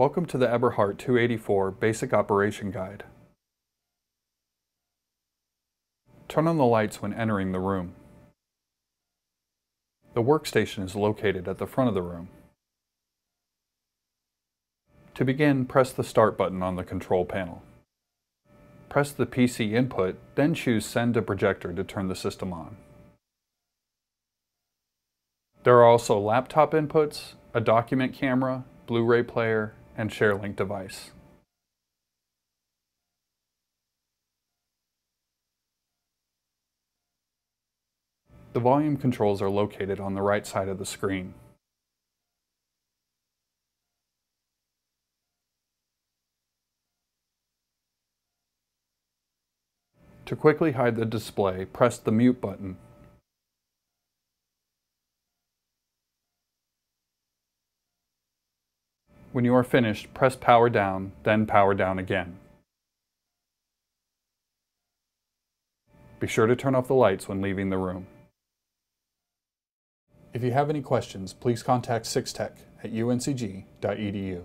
Welcome to the Eberhardt 284 Basic Operation Guide. Turn on the lights when entering the room. The workstation is located at the front of the room. To begin, press the Start button on the control panel. Press the PC input, then choose Send to Projector to turn the system on. There are also laptop inputs, a document camera, Blu-ray player, and ShareLink device. The volume controls are located on the right side of the screen. To quickly hide the display, press the mute button When you are finished, press power down, then power down again. Be sure to turn off the lights when leaving the room. If you have any questions, please contact 6-TECH at uncg.edu.